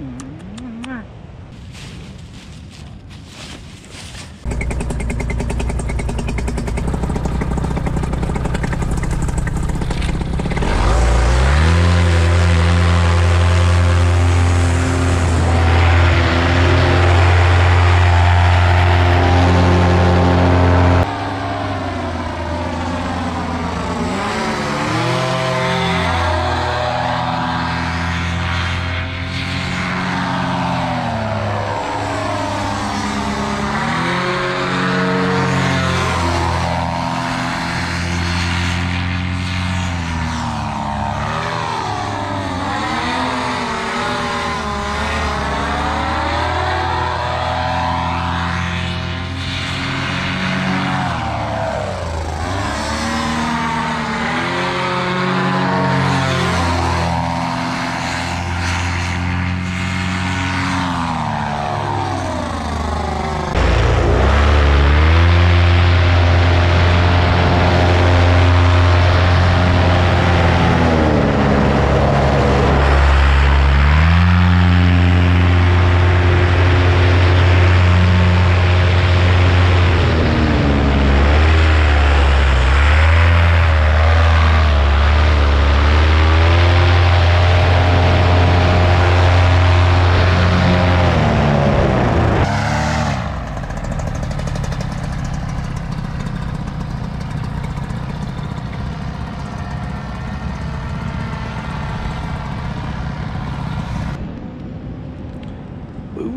Ooh,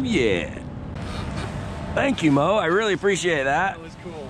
yeah. Thank you, Mo. I really appreciate that. That was cool.